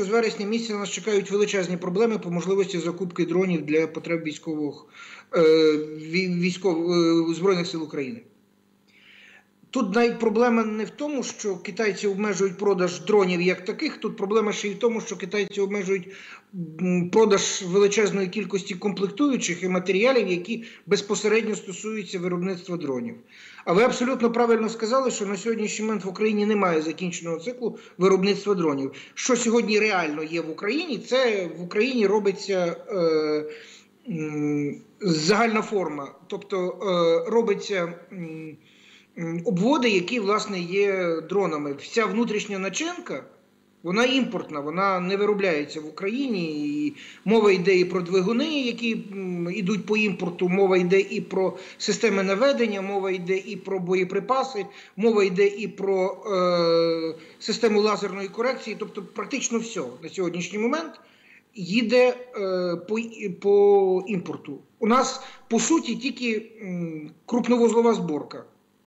З вересня місяця нас чекають величезні проблеми по можливості закупки дронів для потреб військових е, військов, е, Збройних сил України. Тут навіть проблема не в тому, що китайці обмежують продаж дронів як таких. Тут проблема ще й в тому, що китайці обмежують продаж величезної кількості комплектуючих і матеріалів, які безпосередньо стосуються виробництва дронів. А ви абсолютно правильно сказали, що на сьогоднішній момент в Україні немає закінченого циклу виробництва дронів. Що сьогодні реально є в Україні, це в Україні робиться. Е, Загальна форма, тобто е, робиться обводи, які власне є дронами. Вся внутрішня начинка, вона імпортна, вона не виробляється в Україні. І Мова йде і про двигуни, які йдуть по імпорту, мова йде і про системи наведення, мова йде і про боєприпаси, мова йде і про е, систему лазерної корекції, тобто практично все на сьогоднішній момент. Їде е, по по імпорту. У нас по суті тільки м, крупновузлова зборка.